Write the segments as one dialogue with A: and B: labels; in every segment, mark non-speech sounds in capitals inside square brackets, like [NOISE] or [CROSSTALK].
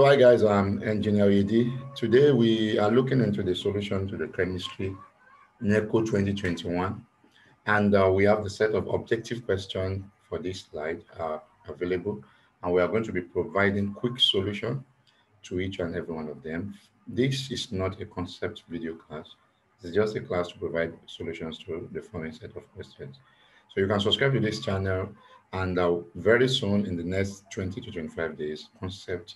A: So hi guys, I'm Engineer Edi. Today we are looking into the solution to the chemistry NECO 2021. And uh, we have the set of objective questions for this slide uh, available. And we are going to be providing quick solution to each and every one of them. This is not a concept video class. It's just a class to provide solutions to the following set of questions. So you can subscribe to this channel and uh, very soon in the next 20 to 25 days, concept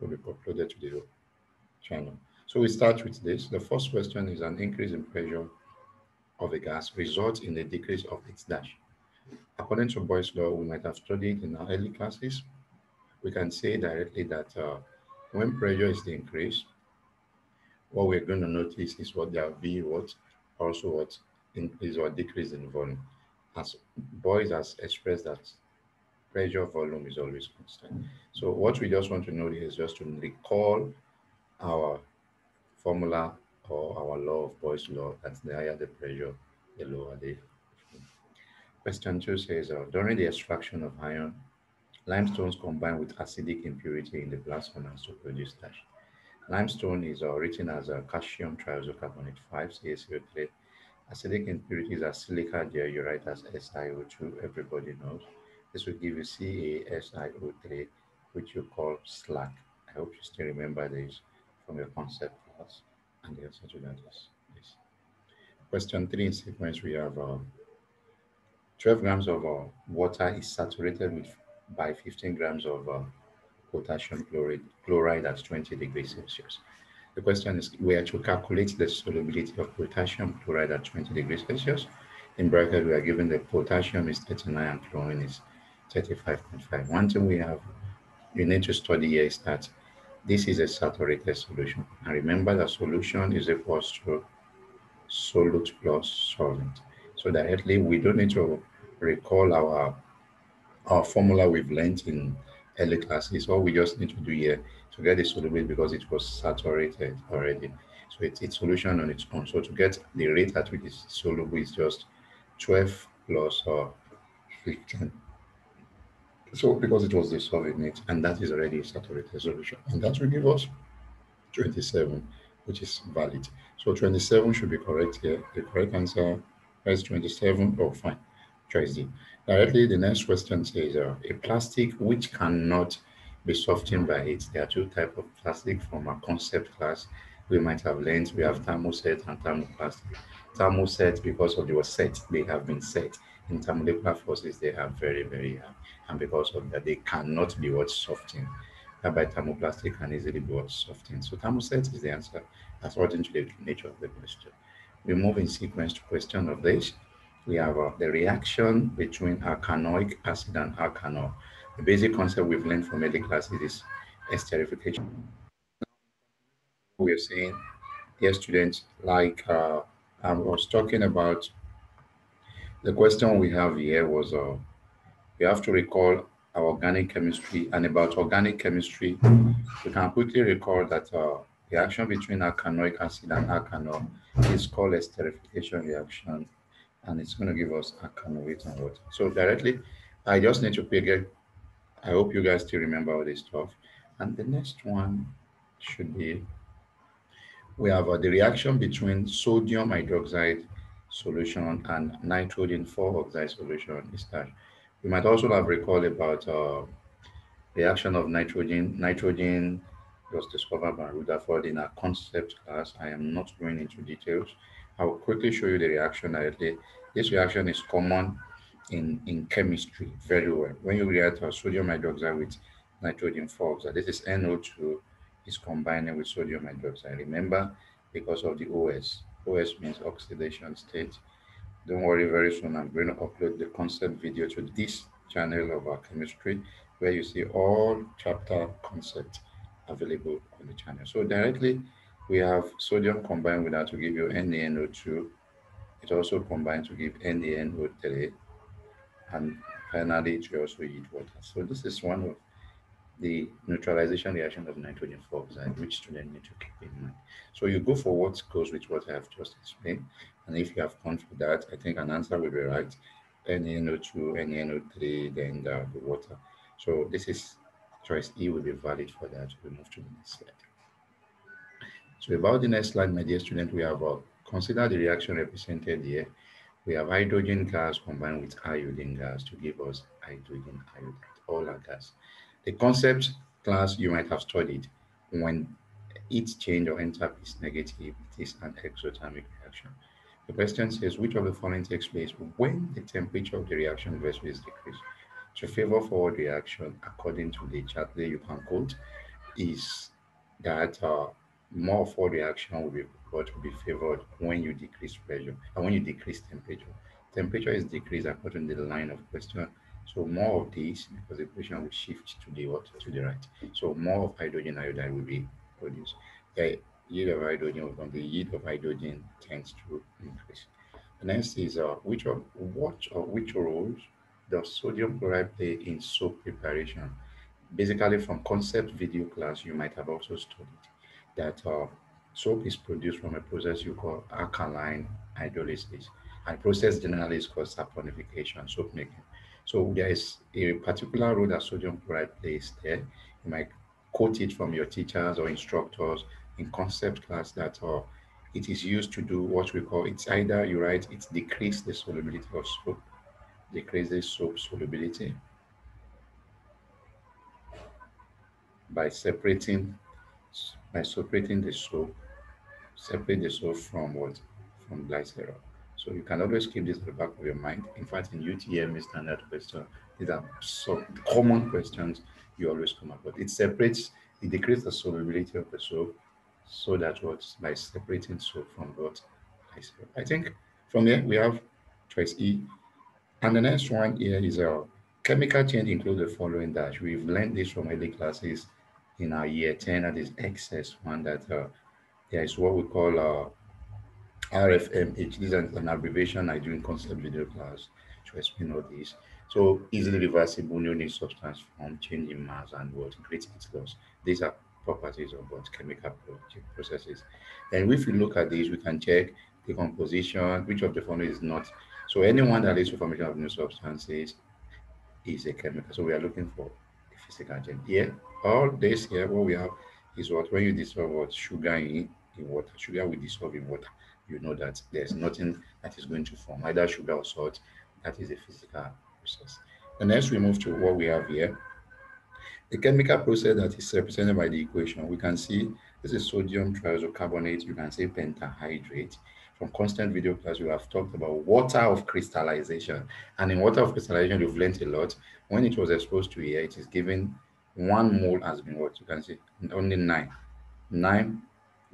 A: will be uploaded to the channel. So we start with this. The first question is an increase in pressure of a gas results in a decrease of its dash. According to Boyle's law, we might have studied in our early classes, we can say directly that uh, when pressure is increased, what we're going to notice is what there will be what also what increase or decrease in volume. As Boyles has expressed that pressure volume is always constant. So what we just want to know is just to recall our formula or our law of Boyle's law that the higher the pressure, the lower the. Question two says, uh, during the extraction of iron, limestones combine with acidic impurity in the blast furnace to produce ash. Limestone is uh, written as a calcium trioxocarbonate 5 CaCO3. Acidic impurities are silica write as SiO2, everybody knows. This will give you CaSiO3, which you call slag. I hope you still remember this from your concept class. And the answer to that is this. Question three in sequence, we have uh, 12 grams of uh, water is saturated with by 15 grams of uh, potassium chloride, chloride at 20 degrees Celsius. The question is where to calculate the solubility of potassium chloride at 20 degrees Celsius. In bracket, we are given the potassium is 39 and chlorine is 35.5. One thing we have, you need to study here is that this is a saturated solution. And remember that solution is equal to solute plus solvent. So directly, we don't need to recall our, our formula we've learned in early classes. All we just need to do here to get the solubility because it was saturated already. So it's, it's solution on its own. So to get the rate at which it's soluble is just 12 plus or 15 so because it was in it, and that is already a saturated solution. And that will give us 27, which is valid. So 27 should be correct here. The correct answer is 27. Oh, fine. Choice D. Directly, the next question says uh, a plastic which cannot be softened by heat. There are two types of plastic from a concept class we might have learned. We have thermoset and thermoplastic. Thermoset, because of the set, they have been set. Intermolecular forces, they are very, very high and because of that, they cannot be what softened. By thermoplastic can easily be what softened. So thermoset is the answer according to the nature of the question. We move in sequence to question of this. We have uh, the reaction between alkanoic acid and alkanol. The basic concept we've learned from early classes is esterification. We're saying, dear students, like uh, I was talking about, the question we have here was uh, we have to recall our organic chemistry and about organic chemistry, we can quickly recall that uh, the reaction between alkanoic acid and alkanol is called esterification reaction and it's going to give us alkanoate and water. So directly, I just need to pick it. I hope you guys still remember all this stuff. And the next one should be, we have uh, the reaction between sodium hydroxide solution and nitrogen 4 oxide solution is that you might also have recalled about uh, action of nitrogen. Nitrogen was discovered by Rutherford in a concept class. I am not going into details. I will quickly show you the reaction. This reaction is common in, in chemistry very well. When you react uh, sodium hydroxide with nitrogen 4 oxide, this is NO2 is combining with sodium hydroxide. Remember, because of the OS. OS means oxidation state. Don't worry, very soon I'm going to upload the concept video to this channel of our chemistry where you see all chapter concepts available on the channel. So directly, we have sodium combined with that to give you NaNO2. It also combines to give NaNO3. And finally, it also heat water. So this is one of the neutralization reaction of nitrogen oxide, which students need to keep in mind. So you go for what goes with what I have just explained. And if you have gone for that, I think an answer will be right. NaNO2, NaNO3, then the, the water. So this is Choice E will be valid for that. We move to the next slide. So about the next slide, my dear student, we have uh, consider the reaction represented here. We have hydrogen gas combined with iodine gas to give us hydrogen iodide, all our gas. The concept class you might have studied when each change or enthalpy is negative, it is an exothermic reaction. The question says, which of the following takes place when the temperature of the reaction vessel is decreased? To favor forward reaction, according to the chart that you can quote, is that uh, more forward reaction will be what will be favored when you decrease pressure and when you decrease temperature. Temperature is decreased according to the line of question. So more of this because the equation will shift to the what to the right. So more of hydrogen iodide will be produced. The yield of hydrogen come. The yield of hydrogen tends to increase. The next is uh, which of what or which roles does sodium chloride play in soap preparation? Basically, from concept video class, you might have also studied that uh, soap is produced from a process you call alkaline hydrolysis. And process generally is called saponification, soap making. So there is a particular role that sodium chloride plays there. You might quote it from your teachers or instructors in concept class that uh, it is used to do what we call it's either you write it's decrease the solubility of soap, decrease the soap solubility by separating by separating the soap, separate the soap from what? From glycerol. So you can always keep this at the back of your mind. In fact, in UTME standard question, these are so common questions you always come up with. It separates, it decreases the solubility of the soap so that what by separating soap from what. I think from here we have choice E. And the next one here is a chemical change include the following dash. We've learned this from early classes in our year 10 that is SS1 that uh, there is what we call uh, RFMH. This is an abbreviation I do in concept video class to explain all this. So easily reversible unique substance form, change in mass and what creates heat loss. These are properties of what chemical processes. And if we look at this, we can check the composition, which of the following is not. So anyone that leads to formation of new substances is a chemical. So we are looking for a physical agent. Here, all this here, what we have is what when you dissolve what sugar in, in water, sugar will dissolve in water. You know that there's nothing that is going to form, either sugar or salt. That is a physical process. The next we move to what we have here. The chemical process that is represented by the equation, we can see this is sodium trioxocarbonate, you can say pentahydrate. From constant video class, we have talked about water of crystallization. And in water of crystallization, you've learned a lot. When it was exposed to air, it is given one mole has been what you can see only nine nine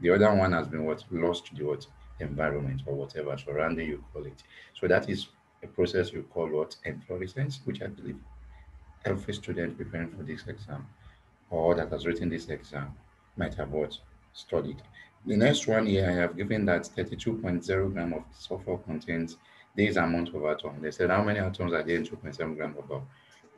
A: the other one has been what lost to the what environment or whatever surrounding you call it so that is a process you call what? Efflorescence which i believe every student preparing for this exam or that has written this exam might have what? Studied. The next one here i have given that 32.0 gram of sulfur contains this amount of atoms they said how many atoms are there in 2.7 gram of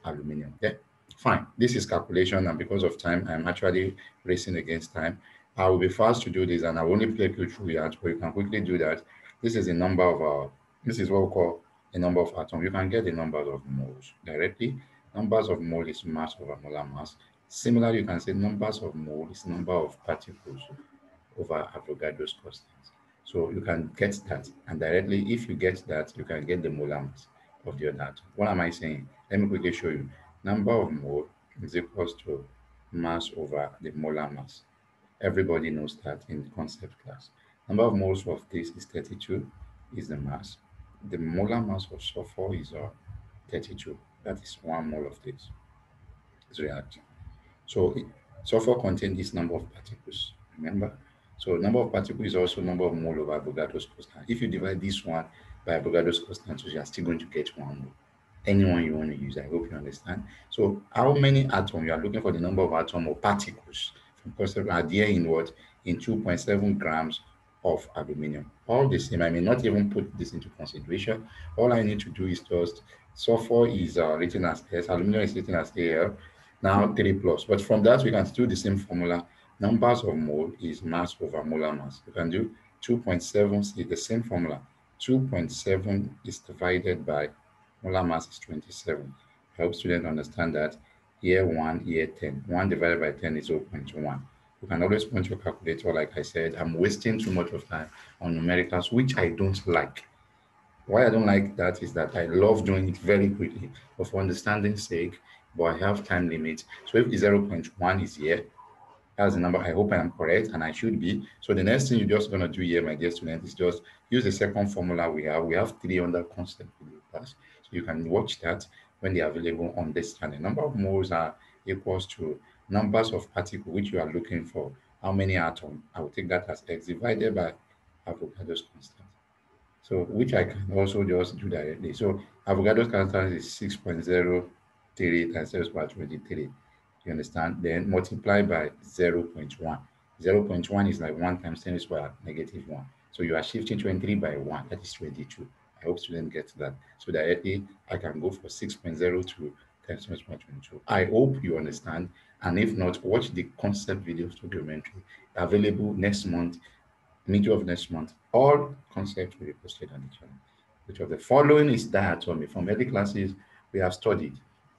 A: aluminum? Yeah Fine, this is calculation and because of time, I'm actually racing against time. I will be fast to do this and I will only play you through that, but you can quickly do that. This is a number of, uh, this is what we call a number of atoms. You can get the numbers of moles directly. Numbers of mole is mass over molar mass. Similarly, you can say numbers of mole is number of particles over Avogadro's constant. So you can get that. And directly, if you get that, you can get the molar mass of the other atom. What am I saying? Let me quickly show you number of mole is equals to mass over the molar mass. Everybody knows that in concept class. Number of moles of this is 32, is the mass. The molar mass of sulfur is uh, 32. That is one mole of this. It's reaction. So sulfur contains this number of particles. Remember? So number of particles is also number of mole over Avogadro's constant. If you divide this one by Avogadro's constant, you are still going to get one mole anyone you want to use. I hope you understand. So how many atoms? You are looking for the number of atoms or particles there in what? In 2.7 grams of aluminium. All the same, I may not even put this into consideration. All I need to do is just sulfur is uh, written as S, aluminum is written as Al, now 3 plus. But from that, we can do the same formula. Numbers of mole is mass over molar mass. You can do 2.7, see the same formula. 2.7 is divided by molar mass is 27. I hope students understand that Year 1, year 10. 1 divided by 10 is 0.1. You can always point your calculator, like I said. I'm wasting too much of time on numericals, which I don't like. Why I don't like that is that I love doing it very quickly, but for understanding's sake, but I have time limits. So if 0.1 is here, that's the number. I hope I am correct, and I should be. So the next thing you're just going to do here, my dear student, is just use the second formula we have. We have three under constant. So you can watch that when they are available on this channel. Number of moles are equals to numbers of particles which you are looking for. How many atoms? I will take that as x divided by Avogadro's constant. So which I can also just do directly. So Avogadro's constant is 6.03 times 10 to power 23. You understand? Then multiply by 0 0.1. 0 0.1 is like 1 times 10 to the power negative 1. So you are shifting 23 by 1. That is 22. I hope students get that. So that I can go for 6.02 to 22. I hope you understand. And if not, watch the concept videos documentary available next month, middle of next month. All concepts will be posted on the channel. Which of the following is diatomic. From early classes, we have studied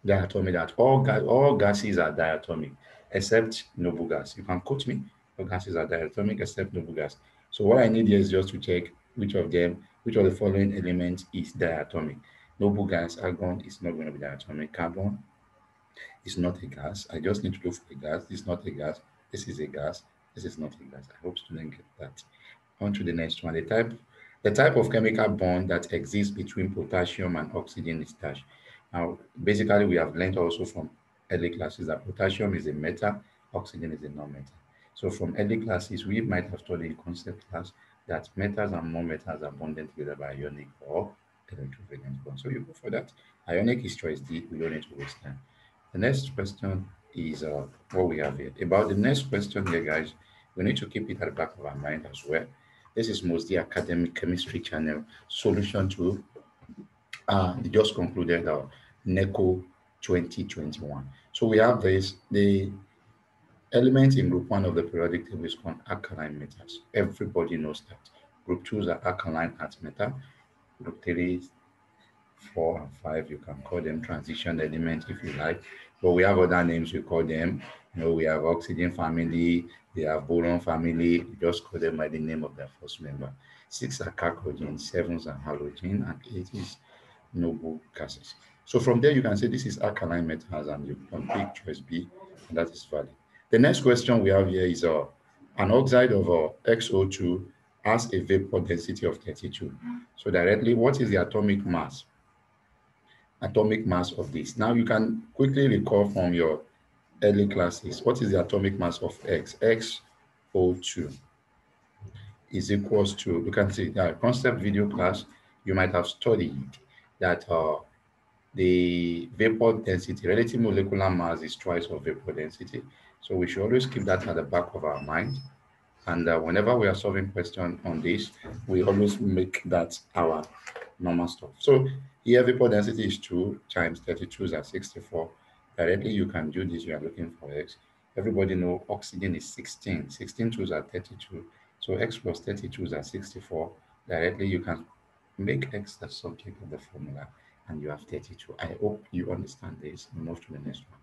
A: diatomic that all, gas, all gases are diatomic except noble gas. You can quote me, all gases are diatomic except noble gas. So what I need here is just to check which of them which of the following elements is diatomic? Noble gas, argon is not going to be diatomic. Carbon is not a gas. I just need to look for a gas. This is not a gas. This is a gas. This is not a gas. I hope students get that. On to the next one. The type, the type of chemical bond that exists between potassium and oxygen is dash. Now, basically, we have learned also from early classes that potassium is a metal, oxygen is a non-metal. So from early classes, we might have studied concept class that metals and non-metals are bonded together by ionic or electrovalent bond. So you go for that. Ionic is choice D. We don't need to waste time. The next question is uh, what we have here. About the next question here, guys, we need to keep it at the back of our mind as well. This is Mosdee Academy chemistry channel solution to uh, just concluded our uh, NECO 2021. So we have this, the Elements in group one of the periodic table is called alkaline metals. Everybody knows that. Group two is alkaline earth metal. Group three, four, and five, you can call them transition elements if you like. But we have other names, we call them. You know, we have oxygen family, we have boron family. We just call them by the name of their first member. Six are chalcogen, seven are halogen, and eight is noble gases. So from there, you can say this is alkaline metals, and you can pick choice B, and that is valid. The next question we have here is uh, an oxide of uh, XO2 has a vapor density of 32. So directly, what is the atomic mass? Atomic mass of this. Now you can quickly recall from your early classes, what is the atomic mass of X? XO2 is equals to, you can see that concept video class, you might have studied that uh, the vapor density, relative molecular mass is twice of vapor density. So we should always keep that at the back of our mind. And uh, whenever we are solving question on this, we always make that our normal stuff. So here vapor density is 2 times 32 is at 64. Directly you can do this, you are looking for x. Everybody know oxygen is 16. 16 twos are 32. So x plus 32 is at 64. Directly you can make x the subject of the formula and you have 32. I hope you understand this. Move to the next one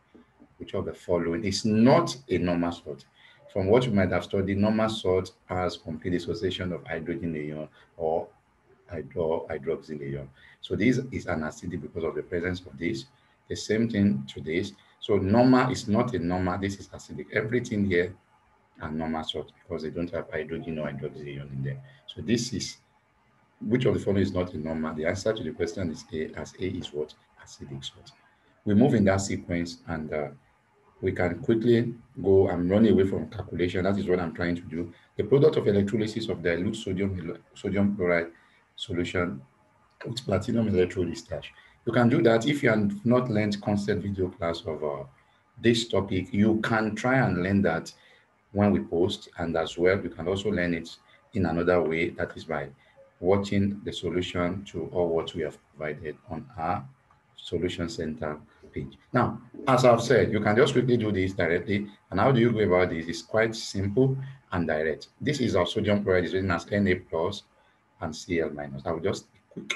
A: which of the following is not a normal salt. From what you might have studied, normal salt has complete dissociation of hydrogen ion or hydro hydroxyl ion. So this is an acidic because of the presence of this. The same thing to this. So normal is not a normal, this is acidic. Everything here are normal salt because they don't have hydrogen or hydroxyl ion in there. So this is, which of the following is not a normal? The answer to the question is A, as A is what? Acidic salt. We move in that sequence and uh, we can quickly go and run away from calculation. That is what I'm trying to do. The product of electrolysis of dilute sodium, sodium chloride solution with platinum electrode dash. You can do that if you have not learned concept video class of uh, this topic. You can try and learn that when we post, and as well, you can also learn it in another way. That is by watching the solution to all what we have provided on our solution center page. Now, as I've said, you can just quickly do this directly. And how do you go about this? It's quite simple and direct. This is our sodium chloride is written as Na plus and Cl minus. I will just quick.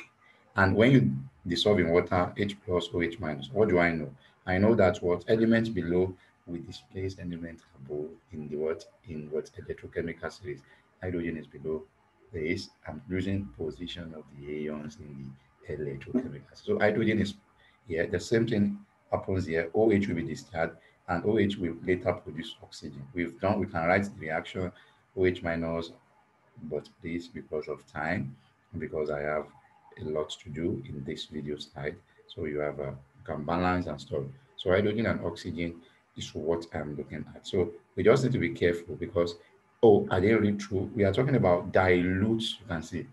A: And when you dissolve in water, H plus OH minus, what do I know? I know that what element below will displace element above in the what in what electrochemical series. Hydrogen is below this. I'm losing position of the ions in the electrochemical. So hydrogen is here. The same thing happens here. OH will be discharged and OH will later produce oxygen. We've done, we can write the reaction OH minus, but this because of time, because I have a lot to do in this video slide. So you have a, you can balance and stuff. So hydrogen and oxygen is what I'm looking at. So we just need to be careful because, oh, are they really true? We are talking about dilutes, you can see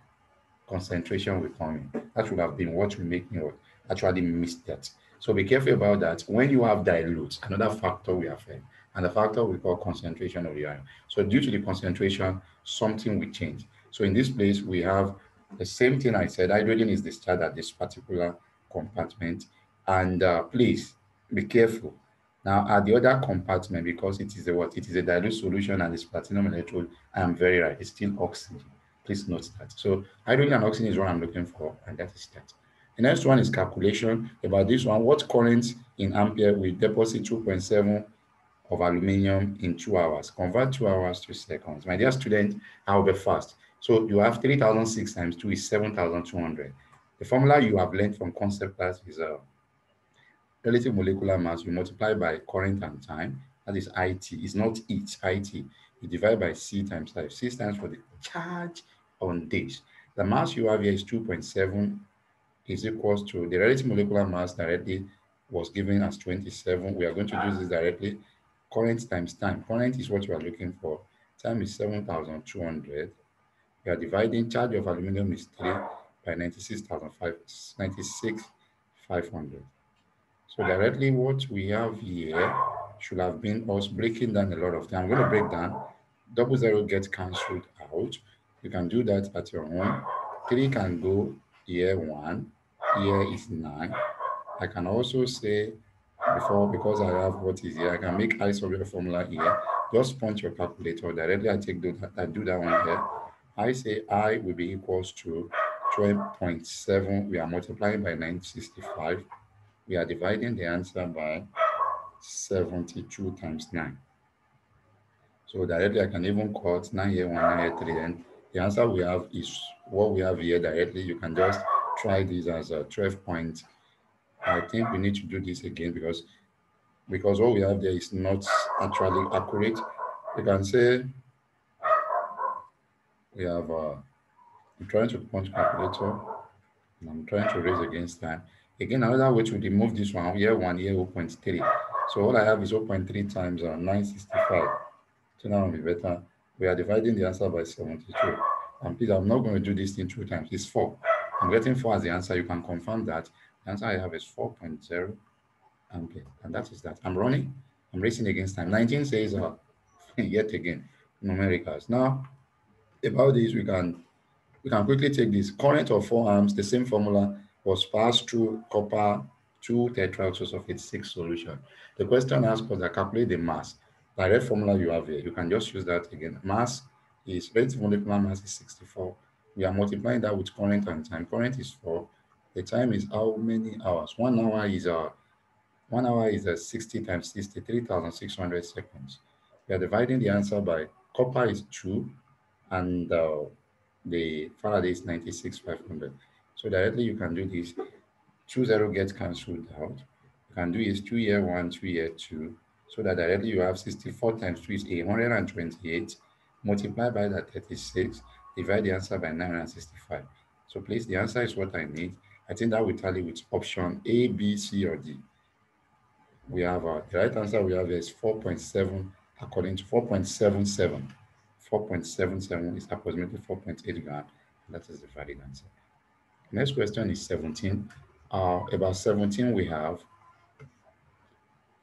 A: concentration will come in. That would have been what we make me actually missed that. So be careful about that. When you have dilute, another factor we have had, and the factor we call concentration of the ion. So due to the concentration, something will change. So in this place, we have the same thing I said, hydrogen is discharged at this particular compartment. And uh, please be careful. Now at the other compartment, because it is a what? It is a dilute solution and it's platinum electrode, I am very right, it's still oxygen. Please note that. So hydrogen and oxygen is what I'm looking for, and that is that. The next one is calculation about this one. What current in ampere will deposit 2.7 of aluminium in two hours? Convert two hours to seconds. My dear student, I'll be fast. So you have 3,006 times 2 is 7,200. The formula you have learned from concept class is uh, relative molecular mass. You multiply by current and time. That is IT. It's not it, IT. You divide by C times 5. C stands for the charge on this. The mass you have here is 2.7 is equals to the relative molecular mass directly was given as 27. We are going to use this directly. Current times time. Current is what we are looking for. Time is 7,200 we are dividing charge of aluminum is 3 by 96,500. So directly what we have here should have been us breaking down a lot of time. I'm going to break down. Double zero gets cancelled out. You can do that at your own. 3 can go here 1. Here is 9. I can also say before, because I have what is here, I can make isomer formula here. Just punch your calculator directly. I take that, I do that one here. I say I will be equals to 12.7. We are multiplying by 965. We are dividing the answer by 72 times 9. So directly I can even cut 9 here, 1, 9 here, 3. And the answer we have is what we have here directly. You can just try this as a 12 point. I think we need to do this again because because what we have there is not actually accurate. You can say we have, uh, I'm trying to punch calculator, and I'm trying to raise against time. Again, another way to remove this one, here one, here 0.3. So all I have is 0.3 times uh, 965. So now will be better. We are dividing the answer by 72. And please, I'm not going to do this in two times. It's 4. I'm getting 4 as the answer. You can confirm that. The answer I have is 4.0 ampere. And that is that. I'm running. I'm racing against time. 19 says, uh, [LAUGHS] yet again, numericals. Now, about this, we can we can quickly take this current of four amps, the same formula was passed through copper to tetraoxosulfate 6 solution. The question asks us to calculate the mass. Direct formula you have here, you can just use that again. Mass is relative molecular mass is 64. We are multiplying that with current and time. Current is 4. The time is how many hours? One hour is a uh, one hour is a uh, 60 times 60, 3,600 seconds. We are dividing the answer by copper is 2, and uh, the Faraday is 96,500. So directly you can do this. Two zero gets cancelled out. You can do is two year one, two year two. So that directly you have 64 times 2 is 828. Multiply by that 36. Divide the answer by 965. So please, the answer is what I need. I think that will tally with option A, B, C, or D. We have our, the right answer we have is 4.7 according to 4.77. 4.77 is approximately 4.8 gram. That is the valid answer. Next question is 17. Uh, about 17 we have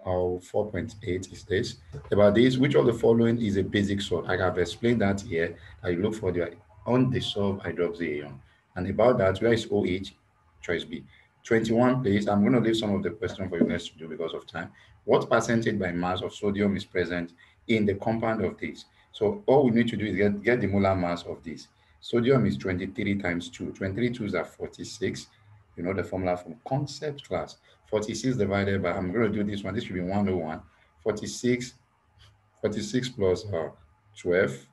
A: uh, 4.8 is this. About this, which of the following is a basic salt? I have explained that here. I look for the undissolved hydroxy ion. And about that, where is OH? Choice B. 21, please. I'm going to leave some of the question for you guys to do because of time. What percentage by mass of sodium is present in the compound of this? So all we need to do is get, get the molar mass of this. Sodium is 23 times 2. 23 twos are 46. You know the formula from concept class. 46 divided by, I'm going to do this one. This should be 101. 46, 46 plus uh, 12.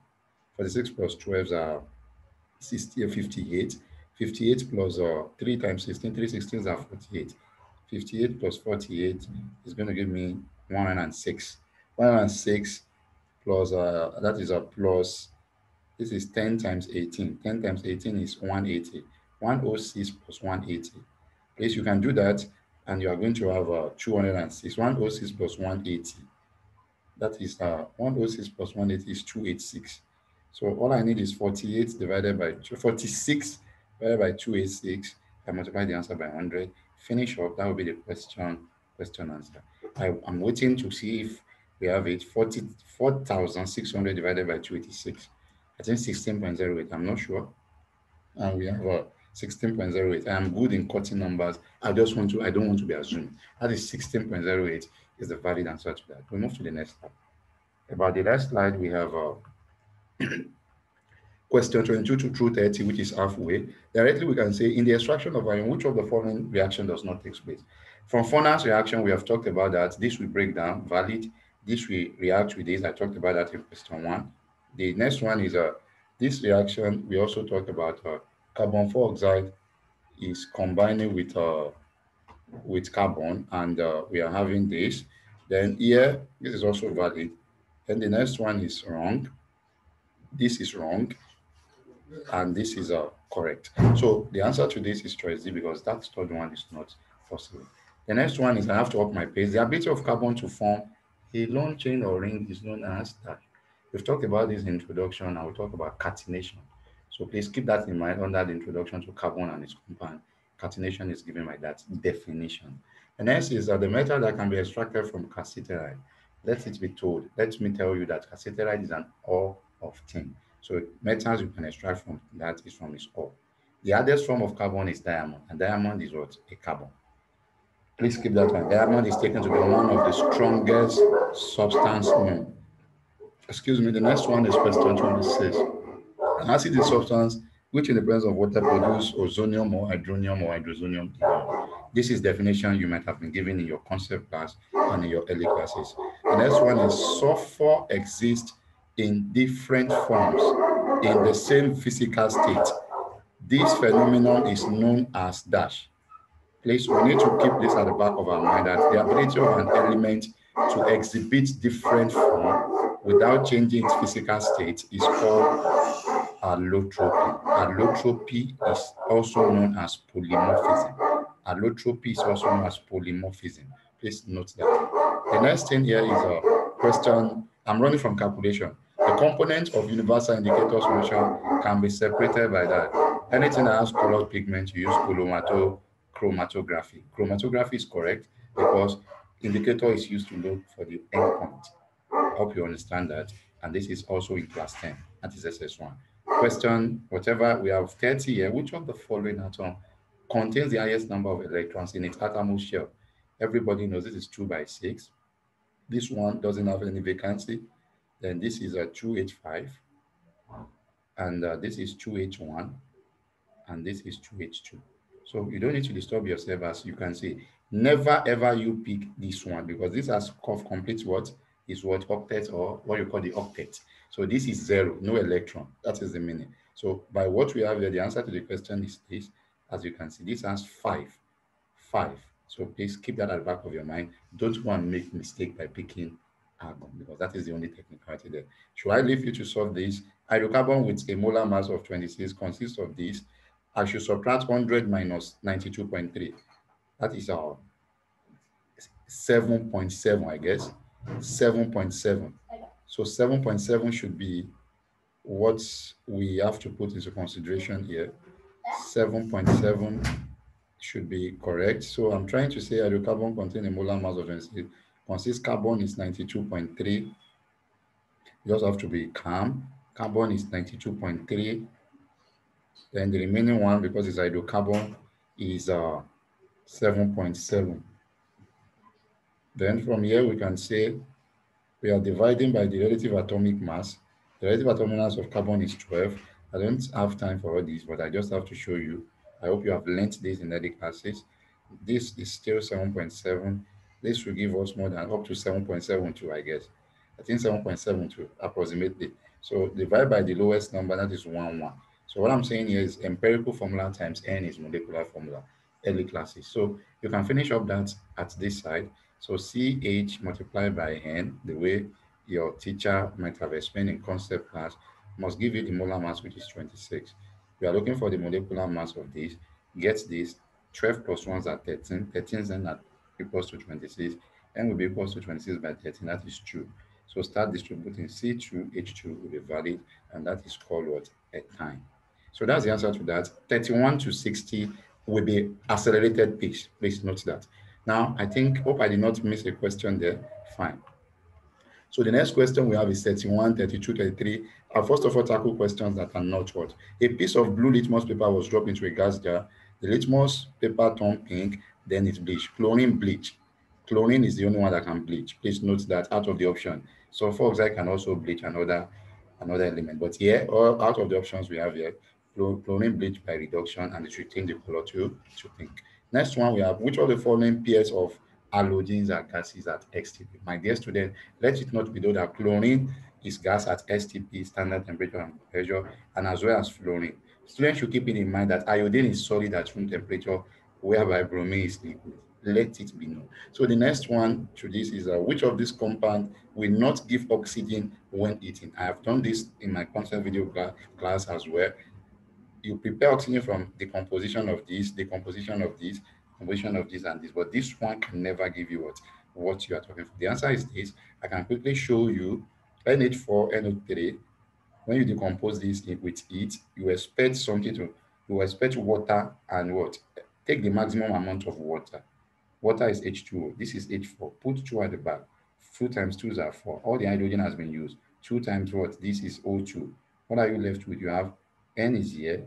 A: 46 plus 12 are 60, or 58. 58 plus uh, 3 times 16, 3 16s are 48. 58 plus 48 is going to give me 106. 106 plus, uh, that is a plus, this is 10 times 18. 10 times 18 is 180. 106 plus 180. Please, you can do that and you are going to have uh, 206. 106 plus 180. That is uh, 106 plus 180 is 286. So all I need is 48 divided by 46 divided by 286. I multiply the answer by 100. Finish up. That will be the question question answer. I, am waiting to see if we have it. 44,600 divided by 286. I think 16.08. I'm not sure. And we have a uh, 16.08. I am good in cutting numbers. I just want to, I don't want to be assumed. That is 16.08 is the valid answer to that. We move to the next slide. About the last slide, we have uh, [CLEARS THROAT] question 22 to true 30, which is halfway. Directly, we can say in the extraction of iron, which of the following reaction does not take place? From Furnace reaction, we have talked about that. This will break down, valid. This will react with this. I talked about that in question one. The next one is uh, this reaction. We also talked about uh, carbon dioxide is combining with uh, with carbon, and uh, we are having this. Then here, this is also valid. Then the next one is wrong. This is wrong, and this is uh, correct. So the answer to this is choice D because that third one is not possible. The next one is I have to up my pace. The ability of carbon to form a long chain or ring is known as that. We've talked about this in introduction. I will talk about catenation. So please keep that in mind under the introduction to carbon and its compound. Catenation is given by that definition. The next is that the metal that can be extracted from cassiterite. Let it be told. Let me tell you that cassiterite is an ore of tin. So metals you can extract from that is from its ore. The hardest form of carbon is diamond, and diamond is what? A carbon. Please keep that one. Diamond is taken to be one of the strongest substance known. Excuse me, the next one is question 26. An acid is substance which in the presence of water produce oxonium or hydronium or hydroxonium. This is definition you might have been given in your concept class and in your early classes. The next one is sulfur exists in different forms in the same physical state. This phenomenon is known as dash. Please, we need to keep this at the back of our mind that the ability of an element to exhibit different form without changing its physical state is called allotropy. Allotropy is also known as polymorphism. Allotropy is also known as polymorphism. Please note that. The next thing here is a question. I'm running from calculation. The component of universal indicator solution can be separated by that. Anything that has colored pigment, you use chromato chromatography. Chromatography is correct because indicator is used to look for the endpoint. I hope you understand that. And this is also in class 10. That is SS1 question, whatever, we have 30 here. Which of the following atom contains the highest number of electrons in its atomic shell? Everybody knows this is 2 by 6. This one doesn't have any vacancy. Then this is a 2H5. And uh, this is 2H1. And this is 2H2. So you don't need to disturb yourself as you can see. Never ever you pick this one because this has complete what is what octet or what you call the octet. So this is zero, no electron. That is the meaning. So by what we have here, the answer to the question is this. As you can see, this has five. Five. So please keep that at the back of your mind. Don't want and make mistake by picking argon because that is the only technicality there. Should I leave you to solve this? Hydrocarbon with a molar mass of 26 consists of this. I should subtract 100 minus 92.3. That is our 7.7, I guess. 7.7. So 7.7 should be what we have to put into consideration here. 7.7 should be correct. So I'm trying to say hydrocarbon contain a molar mass of 26. Consists carbon is 92.3. You just have to be calm. Carbon is 92.3. Then the remaining one, because it's hydrocarbon, is uh, 7.7. Then from here, we can say we are dividing by the relative atomic mass. The relative atomic mass of carbon is 12. I don't have time for all this, but I just have to show you. I hope you have learnt this in early classes. This is still 7.7. This will give us more than up to 7.72, I guess. I think 7.72 approximately. So divide by the lowest number, that is 1, 1. So what I'm saying is empirical formula times n is molecular formula, early classes. So you can finish up that at this side. So CH multiplied by n, the way your teacher might have explained in concept class, must give you the molar mass, which is 26. We are looking for the molecular mass of this. Get this, 12 plus 1 is at 13. 13 is then at equals to 26. n will be equals to 26 by 13, that is 2. So start distributing C2, H2 will be valid, and that is called what? A time. So that's the answer to that. 31 to 60 will be accelerated pace. Please note that. Now, I think, hope I did not miss a question there. Fine. So the next question we have is 31, 32, 33. I'll first of all tackle questions that are not what. A piece of blue litmus paper was dropped into a gas jar. The litmus paper turned pink, then it bleached. Chlorine bleach. Chlorine is the only one that can bleach. Please note that out of the option. Sulfur oxide can also bleach another another element. But here, all out of the options we have here, chlorine bleach by reduction and it the color to, to pink. Next one we have, which of the following pairs of halogens are gases at STP? My dear student, let it not be known that chlorine is gas at STP, standard temperature and pressure, and as well as fluorine. Students should keep it in mind that iodine is solid at room temperature, whereby bromine is liquid. Let it be known. So the next one to this is uh, which of these compounds will not give oxygen when eating? I have done this in my concept video class as well you prepare oxygen from the composition of this, the composition of this, composition of this and this, but this one can never give you what, what you are talking for. The answer is this. I can quickly show you NH4, NO3. When you decompose this with it, you expect something to, you expect water and what? Take the maximum amount of water. Water is H2O. This is H4. Put 2 at the back. 2 times 2 are 4. All the hydrogen has been used. 2 times what? This is O2. What are you left with? You have N is here.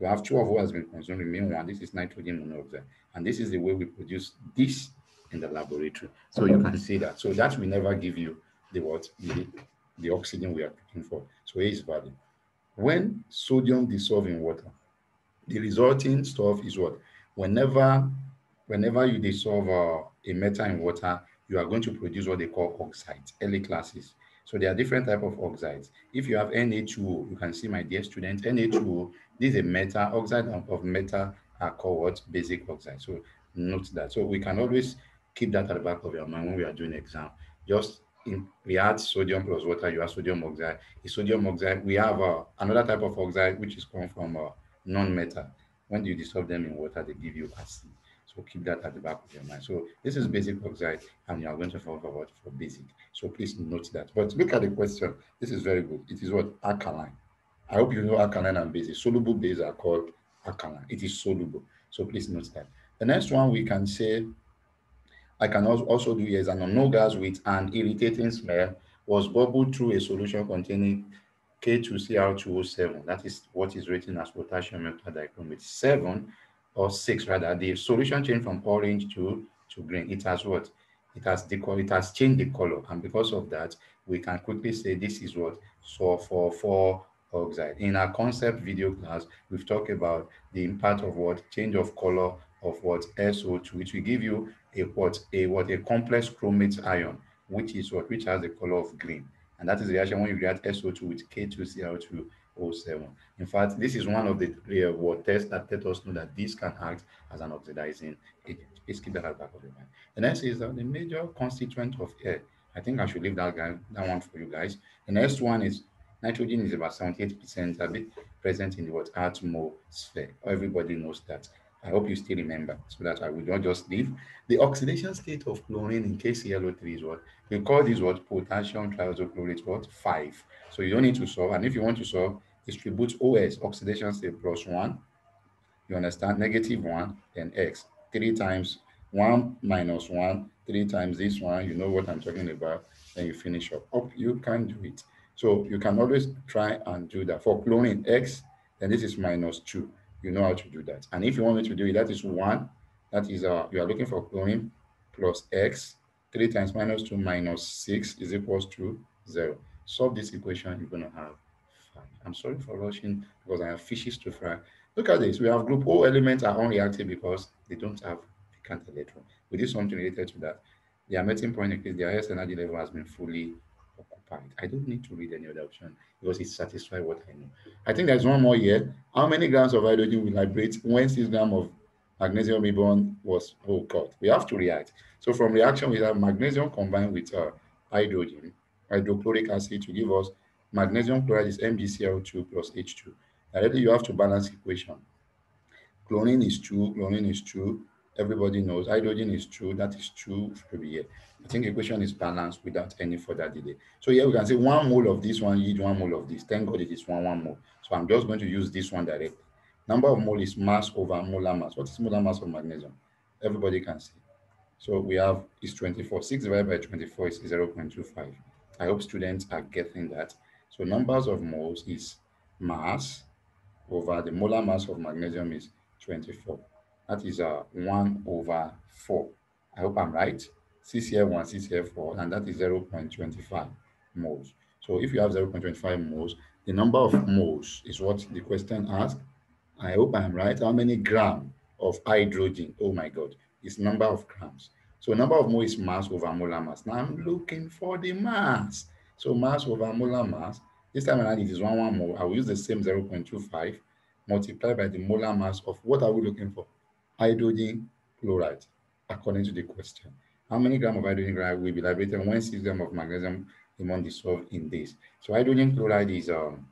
A: You have two of what has been consumed, remain one. This is nitrogen monoxide. And this is the way we produce this in the laboratory. So you can see that. So that will never give you the what the, the oxygen we are looking for. So A is. When sodium dissolves in water, the resulting stuff is what? Whenever whenever you dissolve uh, a metal in water, you are going to produce what they call oxides, early classes. So there are different type of oxides. If you have Na2O, you can see my dear student, Na2O, this is a metal, oxide of metal are called what? Basic oxide. So note that. So we can always keep that at the back of your mind when we are doing exam. Just in, we add sodium plus water, you have sodium oxide. The sodium oxide, we have uh, another type of oxide which is come from uh, non-metal. When you dissolve them in water, they give you acid. So keep that at the back of your mind. So this is basic oxide, and you are going to talk about for basic. So please note that. But look at the question. This is very good. It is what alkaline. I hope you know alkaline and basic. Soluble bases are called alkaline. It is soluble. So please note that. The next one we can say, I can also do is an unknown gas with an irritating smell was bubbled through a solution containing K2Cr2O7. That is what is written as potassium heptaoxodichromate. Seven or six rather, the solution changed from orange to, to green. It has what? It has the it has changed the color, and because of that, we can quickly say this is what sulfur four oxide. In our concept video class, we've talked about the impact of what change of color of what SO2, which will give you a what a what a complex chromate ion, which is what which has the color of green. And that is the reaction when you react SO2 with K2Cl2 07. In fact, this is one of the uh, tests that let us know that this can act as an oxidizing agent. Please keep that at the back of your mind. The next is uh, the major constituent of air. I think I should leave that guy, that one for you guys. The next one is nitrogen is about 78% a bit present in the atmosphere. Everybody knows that. I hope you still remember so that I will not just leave. The oxidation state of chlorine in KClO3 is what we call this what potassium trioxochlorate what five. So you don't need to solve. And if you want to solve, distribute OS, oxidation state plus 1. You understand? Negative 1, then X. 3 times 1 minus 1, 3 times this one. You know what I'm talking about. Then you finish up. up. You can do it. So you can always try and do that. For chlorine, X, then this is minus 2. You know how to do that. And if you want me to do it, that is 1. That is, uh, you are looking for chlorine plus X. 3 times minus 2 minus 6 is equals to 0. Solve this equation, you're going to have 5. I'm sorry for rushing because I have fishes to fry. Look at this. We have group O elements are unreactive because they don't have vacant electron. We did something related to that. Their melting point increase, their highest energy level has been fully I don't need to read any other option because it satisfies what I know. I think there's one more here. How many grams of hydrogen will liberate when 6 grams of magnesium ribbon was oh god we have to react so from reaction we have magnesium combined with uh, hydrogen hydrochloric acid to give us magnesium chloride is MgCl2 plus H2 directly you have to balance equation chlorine is true chlorine is true everybody knows hydrogen is true that is true to be here i think equation is balanced without any further delay so here we can say one mole of this one yield one mole of this thank god it is one one mole so i'm just going to use this one directly Number of mole is mass over molar mass. What is molar mass of magnesium? Everybody can see. So we have is 24. 6 divided by 24 is 0 0.25. I hope students are getting that. So numbers of moles is mass over the molar mass of magnesium is 24. That is uh, 1 over 4. I hope I'm right. CCF1, CCF4, and that is 0 0.25 moles. So if you have 0 0.25 moles, the number of moles is what the question asks. I hope I'm right. How many gram of hydrogen? Oh my God, it's number of grams. So number of moles is mass over molar mass. Now I'm looking for the mass. So mass over molar mass. This time around it is one one mole. I will use the same 0.25 multiplied by the molar mass of what are we looking for? Hydrogen chloride, according to the question. How many gram of hydrogen chloride will be liberated when 6 gram of magnesium ammonia dissolved in this? So hydrogen chloride is um,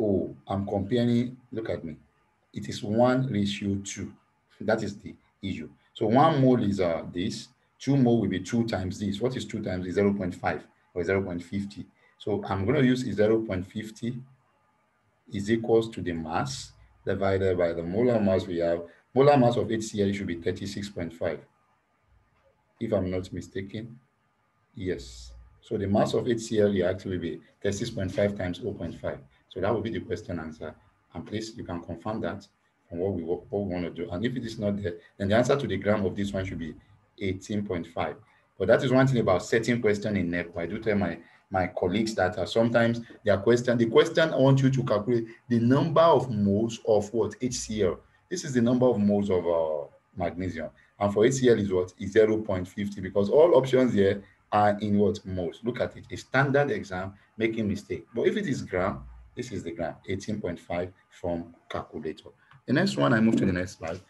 A: oh, I'm comparing, look at me. It is one ratio two. That is the issue. So one mole is uh, this, two mole will be two times this. What is two times is 0 0.5 or 0 0.50. So I'm going to use 0 0.50 is equals to the mass divided by the molar mass we have. Molar mass of HCl should be 36.5. If I'm not mistaken, yes. So the mass of HCl will be 36.5 times 0.5. So that will be the question answer. And please, you can confirm that from what we, what we want to do. And if it is not there, then the answer to the gram of this one should be 18.5. But that is one thing about setting question in NECO. I do tell my, my colleagues that uh, sometimes their question, the question I want you to calculate the number of moles of what? HCl. This is the number of moles of uh, magnesium. And for HCl is what? Is 0.50 because all options here are in what? Moles. Look at it. A standard exam making mistake. But if it is gram, this is the gram, 18.5 from calculator. The next one, I move to the next slide.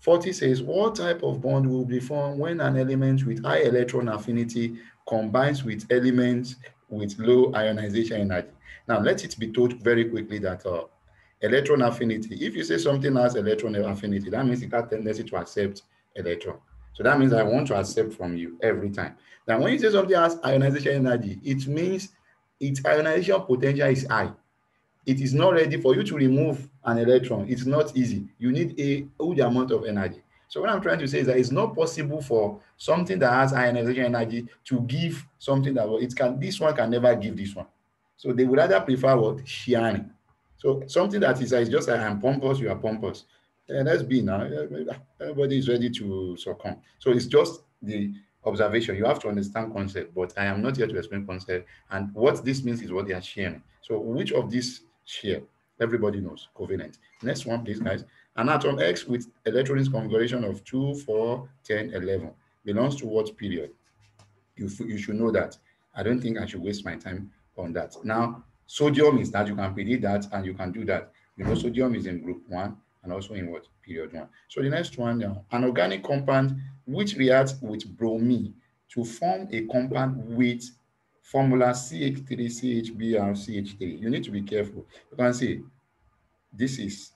A: 40 says, what type of bond will be formed when an element with high electron affinity combines with elements with low ionization energy? Now, let it be told very quickly that uh, electron affinity, if you say something has electron affinity, that means it has tendency to accept electron. So that means I want to accept from you every time. Now, when you say something has ionization energy, it means its ionization potential is high it is not ready for you to remove an electron. It's not easy. You need a huge amount of energy. So what I'm trying to say is that it's not possible for something that has ionization energy to give something that it can. This one can never give this one. So they would rather prefer what shearing. So something that is, is just like I'm pompous, you are pompous. And let's be now. Eh, eh, everybody is ready to succumb. So it's just the observation. You have to understand concept, but I am not here to explain concept. And what this means is what they are sharing. So which of these share. Everybody knows covalent. Next one, please, guys. An atom X with electronics configuration of 2, 4, 10, 11 belongs to what period? You, you should know that. I don't think I should waste my time on that. Now, sodium is that you can predict that and you can do that. You know, sodium is in group one and also in what period one. So the next one now, an organic compound which reacts with bromine to form a compound with formula CH3, CHBr, CH3. You need to be careful. You can see this is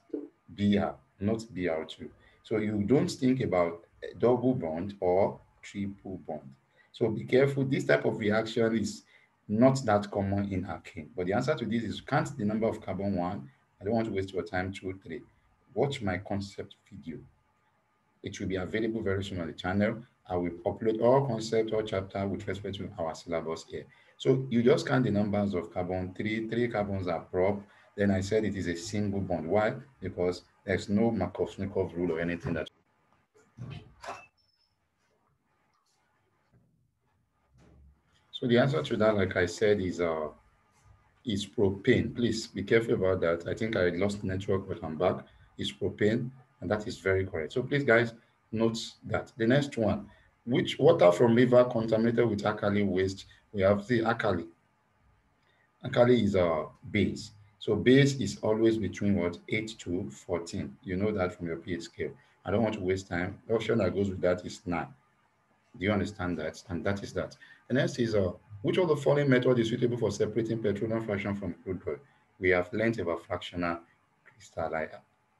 A: Br, not Br2. So you don't think about double bond or triple bond. So be careful. This type of reaction is not that common in alkane. But the answer to this is count the number of carbon one. I don't want to waste your time. Two, three. Watch my concept video. It will be available very soon on the channel. I will upload all concept or chapter with respect to our syllabus here. So you just count the numbers of carbon, three, three carbons are prop. Then I said it is a single bond. Why? Because there's no Markovnikov rule or anything that. So the answer to that, like I said, is uh, is propane. Please be careful about that. I think I lost network, but I'm back. Is propane, and that is very correct. So please, guys, note that. The next one, which water from river contaminated with alkali waste, we have the alkali. Alkali is a base. So base is always between what 8 to 14. You know that from your pH scale. I don't want to waste time. The option that goes with that is 9. Do you understand that? And that is that. The next is uh, which of the following method is suitable for separating petroleum fraction from crude oil? We have learned about fractional crystal,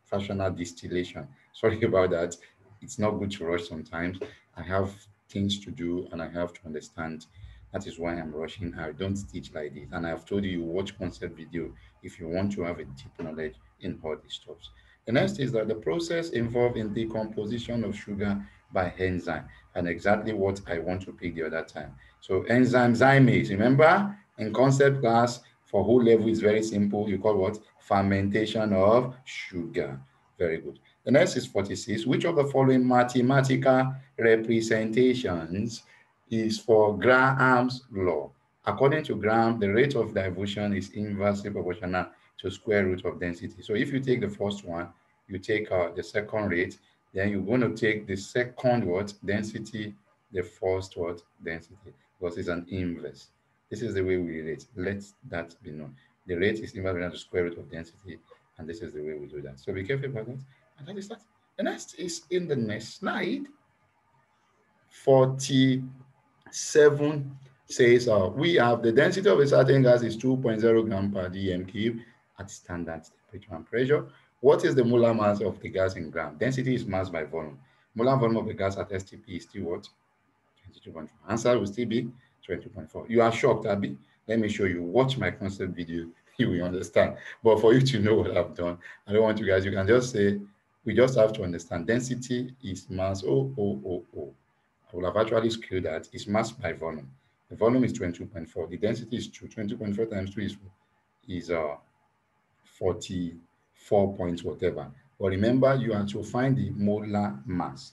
A: fractional distillation. [LAUGHS] Sorry about that. It's not good to rush sometimes. I have things to do and I have to understand. That is why I'm rushing. I don't teach like this. And I've told you, you watch concept video if you want to have a deep knowledge in all these stuff. The next is that the process involved in decomposition of sugar by enzyme and exactly what I want to pick the other time. So enzyme zymase, remember in concept class for whole level is very simple. You call what? Fermentation of sugar. Very good. The next is 46. Which of the following mathematical representations is for Graham's law? According to Graham, the rate of diffusion is inversely proportional to square root of density. So if you take the first one, you take uh, the second rate, then you're going to take the second what density, the first what density, because it's an inverse. This is the way we relate. Let that be known. The rate is inverse to square root of density, and this is the way we do that. So be careful about that. And that is that. The next is in the next slide. 47 says uh, we have the density of a certain gas is 2.0 gram per dm cube at standard temperature and pressure. What is the molar mass of the gas in gram? Density is mass by volume. Molar volume of the gas at STP is still what? 22.4. Answer will still be 20.4. You are shocked, Abby. Let me show you. Watch my concept video. [LAUGHS] You will understand. But for you to know what I've done, I don't want you guys, you can just say, we just have to understand density is mass. Oh, oh, oh, oh. I will have actually scaled that. It's mass by volume. The volume is 22.4. The density is 2. 20.4 times 2 is, is uh, 44 points, whatever. But remember, you have to find the molar mass.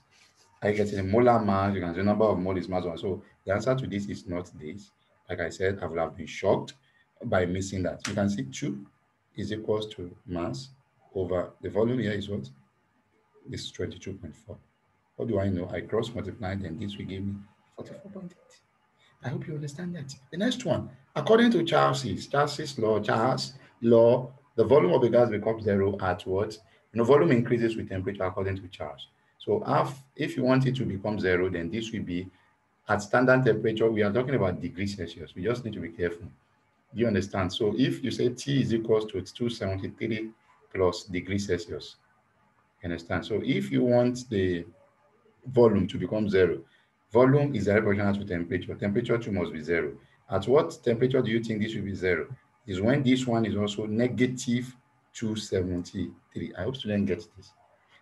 A: I get a molar mass, you can say number of moles is mass one. So the answer to this is not this. Like I said, I would have been shocked by missing that. You can see 2 is equals to mass over the volume here is what? This is 22.4. What do I know? I cross multiply, and this will give me 44.8. I hope you understand that. The next one, according to Charles's, Charles's law, Charles law, the volume of the gas becomes zero at what? You know, volume increases with temperature according to Charles. So if, if you want it to become zero, then this will be at standard temperature. We are talking about degrees Celsius. We just need to be careful. Do you understand? So if you say T is equals to 273 plus degrees Celsius, you understand? So if you want the volume to become zero, volume is direct proportional to temperature. Temperature too must be zero. At what temperature do you think this will be zero? Is when this one is also negative 273. I hope students get this.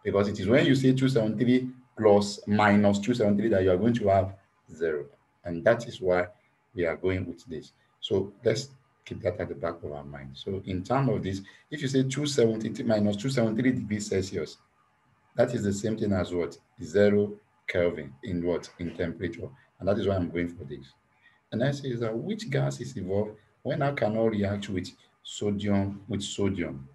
A: Because it is when you say 273 plus minus 273 that you are going to have zero. And that is why we are going with this. So let's keep that at the back of our mind. So in terms of this, if you say 273 minus 273 degrees Celsius, that is the same thing as what? Zero Kelvin in what? In temperature. And that is why I'm going for this. And I say is that which gas is involved when alkanol react with sodium with sodium?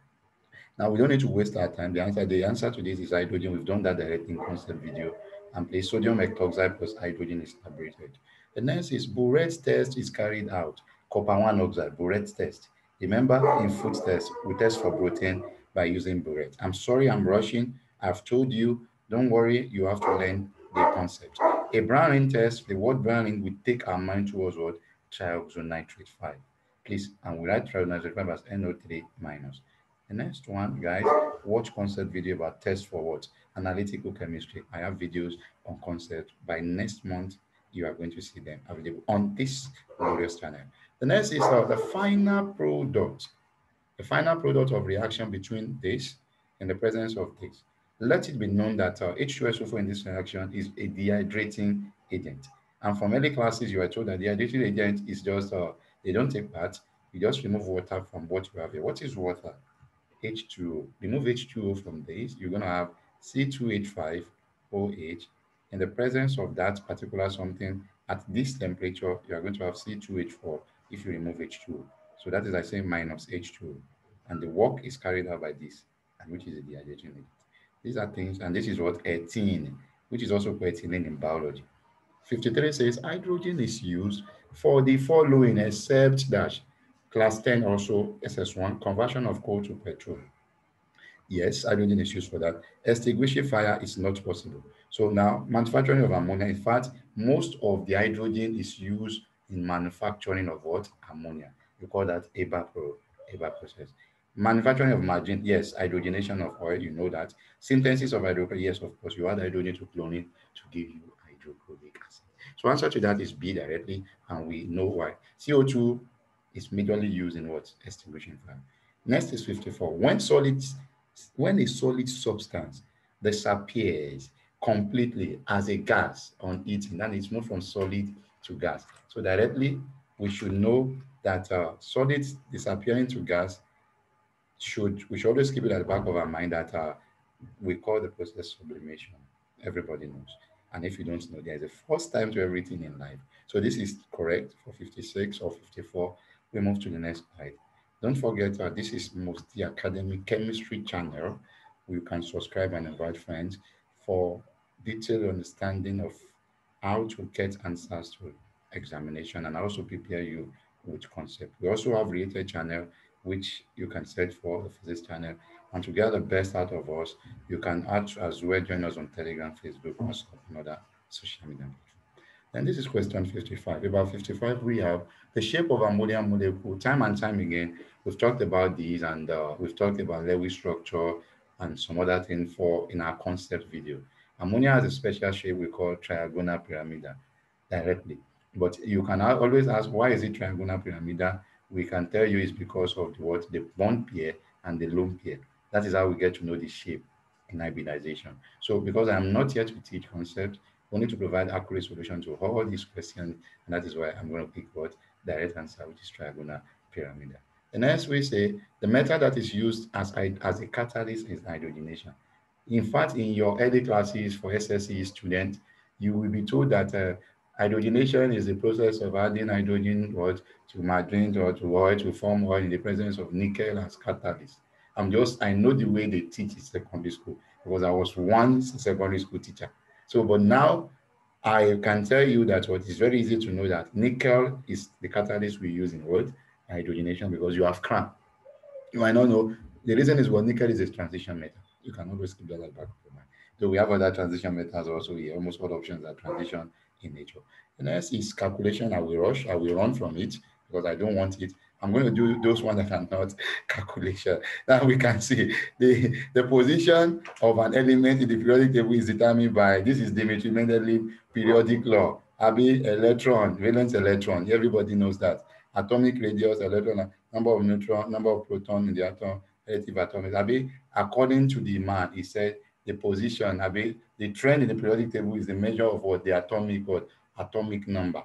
A: Now we don't need to waste our time. The answer, the answer to this is hydrogen. We've done that directly in concept video. And place sodium hydroxide plus hydrogen is liberated. The next is Biuret test is carried out. Copper one oxide, Biuret test. Remember in food test, we test for protein by using Biuret. I'm sorry I'm rushing. I've told you, don't worry, you have to learn the concept. A brown ring test, the word brown ring will take our mind towards what? Trioxonitrate 5. Please, and we write trioxonitrate 5 as NO3 minus. The next one, guys, watch concept video about test for what? Analytical chemistry. I have videos on concept. By next month, you are going to see them available on this glorious channel. The next is uh, the final product. The final product of reaction between this and the presence of this let it be known that uh, H2SO4 in this reaction is a dehydrating agent. And from early classes, you are told that the dehydrating agent is just, uh, they don't take part. You just remove water from what you have here. What is water? H2O. Remove H2O from this. You're going to have C2H5OH. In the presence of that particular something at this temperature, you are going to have C2H4 if you remove H2O. So that is I say minus H2. And the work is carried out by this, and which is the hydrogen. These are things, and this is what 18, which is also pertinent in biology. 53 says hydrogen is used for the following except dash class 10 also SS1 conversion of coal to petrol. Yes, hydrogen is used for that. Extinguishing fire is not possible. So now manufacturing of ammonia, in fact, most of the hydrogen is used in manufacturing of what? Ammonia. You call that evapor, EBA process. Manufacturing of margin, yes, hydrogenation of oil, you know that. Synthesis of hydrogen, yes, of course, you add hydrogen to chlorine to give you hydrochloric acid. So answer to that is B directly, and we know why. CO2 is majorly used in what? Extinguishing fire. Next is 54. When solids, when a solid substance disappears completely as a gas on heating, then it's moved from solid to gas. So directly, we should know that uh, solids disappearing to gas should we should always keep it at the back of our mind that uh, we call the process sublimation. Everybody knows. And if you don't know, there is a first time to everything in life. So this is correct for 56 or 54. We move to the next slide. Don't forget, uh, this is Mosdee Academy chemistry channel. You can subscribe and invite friends for detailed understanding of how to get answers to examination and also prepare you with concept. We also have related channel which you can search for the physics channel. And to get the best out of us, you can add as well join us on Telegram, Facebook, and other social media. Then this is question 55. About 55, we have the shape of ammonia molecule. Time and time again, we've talked about these and uh, we've talked about Lewis structure and some other thing for in our concept video. Ammonia has a special shape we call trigonal pyramidal directly. But you can always ask, why is it trigonal pyramidal? We can tell you it's because of the what the bond pair and the lone pair. That is how we get to know the shape in hybridization. So because I'm not here to teach concepts, we need to provide accurate solution to all these questions, and that is why I'm going to pick what direct answer, which is trigonal pyramidal. The next we say the method that is used as, as a catalyst is hydrogenation. In fact, in your early classes for SSE students, you will be told that uh, hydrogenation is the process of adding hydrogen what, to margarine or to oil to form oil in the presence of nickel as catalyst. I'm just, I know the way they teach in secondary school because I was once a secondary school teacher. So, but now I can tell you that what is very easy to know that nickel is the catalyst we use in what? Hydrogenation because you have CRAN. You might not know. The reason is what nickel is a transition metal. You can always keep that at back of your mind. So we have other transition metals also here. Almost all options are transition in nature. The next is calculation. I will rush. I will run from it because I don't want it. I'm going to do those ones that are not [LAUGHS] calculation. Now we can see the, the position of an element in the periodic table is determined by, this is Dimitri Mendeleev periodic law. Abi, electron, valence electron, everybody knows that. Atomic radius, electron, number of neutron, number of proton in the atom, relative atomic. Abi, according to the man, he said the position, Abi, the trend in the periodic table is the measure of what the atomic or atomic number.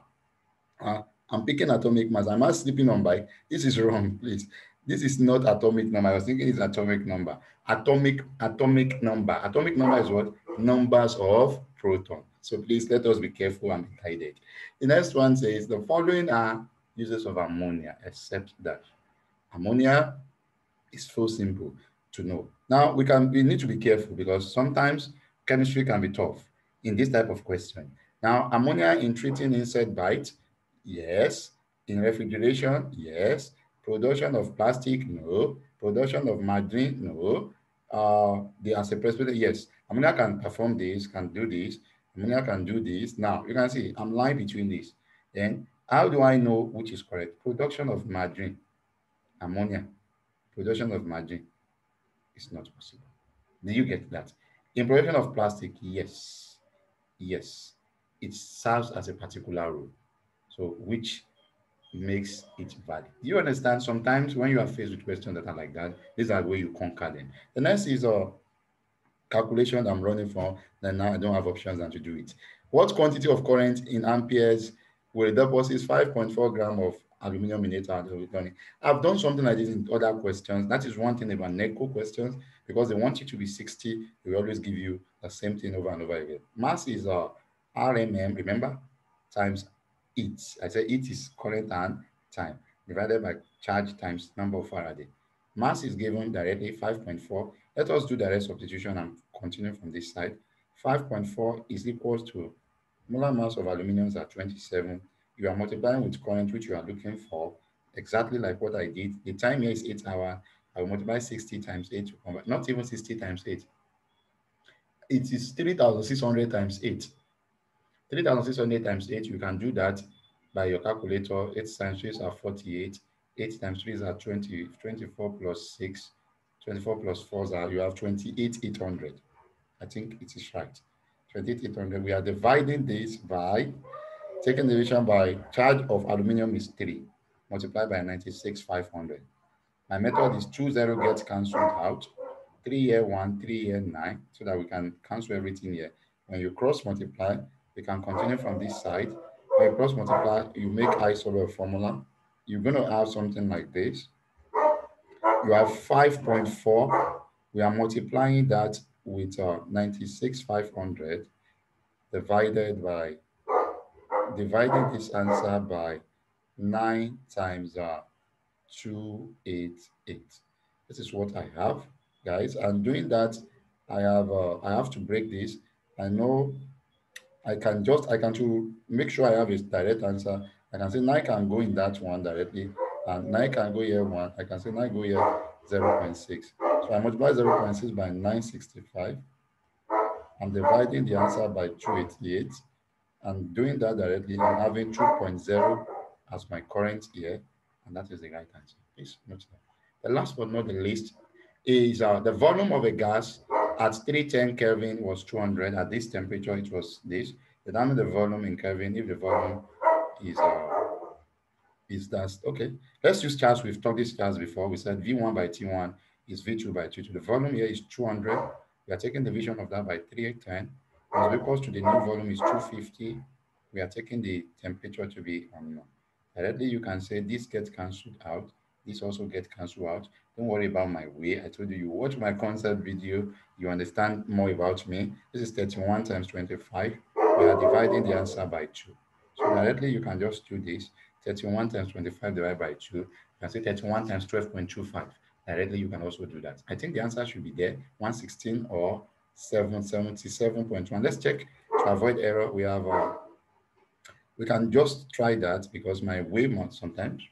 A: Uh, I'm picking atomic mass. I'm not sleeping on bike. This is wrong, please. This is not atomic number. I was thinking it's atomic number. Atomic, atomic number. Atomic number is what? Numbers of proton. So please let us be careful and be guided. The next one says the following are uses of ammonia, except that ammonia is so simple to know. Now we can we need to be careful because sometimes chemistry can be tough in this type of question. Now ammonia in treating insect bite Yes. In refrigeration? Yes. Production of plastic? No. Production of margarine? No. Uh, the as a precipitator? Yes. Ammonia can perform this, can do this. Ammonia can do this. Now, you can see I'm lying between these. Then, how do I know which is correct? Production of margarine, ammonia, production of margarine is not possible. Do you get that? In production of plastic, yes. Yes. It serves as a particular role. So which makes it valid. Do you understand? Sometimes when you are faced with questions that are like that, these are where you conquer them. The next is a calculation I'm running for, then now I don't have options than to do it. What quantity of current in amperes will deposit 5.4 gram of aluminum in 8 hours I've done something like this in other questions. That is one thing about NECO questions, because they want you to be 60, they always give you the same thing over and over again. Mass is a uh, RMM, remember, times it. I said it is current and time. divided by charge times number of Faraday. Mass is given directly 5.4. Let us do direct substitution and continue from this side. 5.4 is equal to molar mass of aluminium at 27. You are multiplying with current, which you are looking for, exactly like what I did. The time here is 8 hour. I will multiply 60 times 8 to convert, not even 60 times 8. It is 3,600 times 8. 3,600 times 8, you can do that by your calculator. 8 times 3 are 48. 8 times 3 are 20, 24 plus 6. 24 plus 4 are, you have 28,800. I think it is right. 28,800. We are dividing this by, taking division by charge of aluminum is 3, multiplied by 96,500. My method is 2 0 gets cancelled out. 3 here 1, 3 here 9, so that we can cancel everything here. When you cross multiply, we can continue from this side. When you cross multiply, you make isolate formula. You're going to have something like this. You have 5.4. We are multiplying that with uh, 96,500 divided by, dividing this answer by 9 times uh, 288. This is what I have, guys. And doing that, I have uh, I have to break this. I know I can just I can to make sure I have a direct answer. I can say now I can go in that one directly, and now I can go here one. I can say 9 go here 0 0.6. So I multiply 0 0.6 by 965. I'm dividing the answer by 288. And doing that directly, I'm having 2.0 as my current here, and that is the right answer. Please note that. The last but not the least is uh, the volume of a gas at 310 Kelvin was 200. At this temperature, it was this. Determine the volume in Kelvin if the volume is uh, is that okay. Let's use Charles. We've talked this Charles before. We said V1 by T1 is V2 by T2. The volume here is 200. We are taking the division of that by 310. As equals to the new volume is 250. We are taking the temperature to be unknown. Directly, you can say this gets cancelled out. This also gets cancelled out. Don't worry about my way. I told you, you watch my concert video, you understand more about me. This is 31 times 25. We are dividing the answer by 2. So directly, you can just do this. 31 times 25 divided by 2. You can say 31 times 12.25. Directly, you can also do that. I think the answer should be there, 116 or 777.1. Let's check to avoid error. We have, uh, we can just try that because my wave sometimes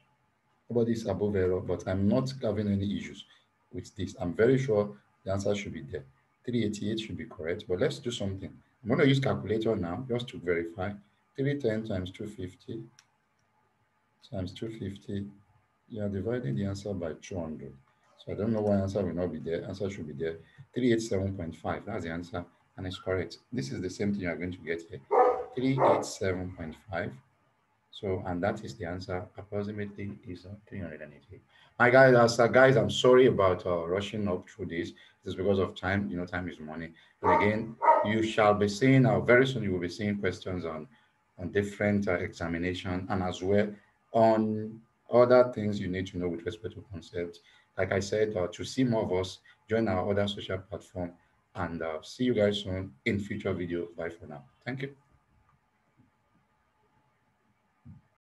A: nobody is above error, but I'm not having any issues with this. I'm very sure the answer should be there. 388 should be correct, but let's do something. I'm going to use calculator now just to verify. 310 times 250 times 250. You are dividing the answer by 200. So I don't know why answer will not be there. Answer should be there. 387.5. That's the answer, and it's correct. This is the same thing you are going to get here. 387.5. So, and that is the answer. Approximately is uh, 380. My guys, uh, guys, I'm sorry about uh, rushing up through this. It's because of time. You know, time is money. And again, you shall be seeing, uh, very soon you will be seeing questions on, on different uh, examination and as well on other things you need to know with respect to concepts. Like I said, uh, to see more of us, join our other social platform and uh, see you guys soon in future videos. Bye for now. Thank you.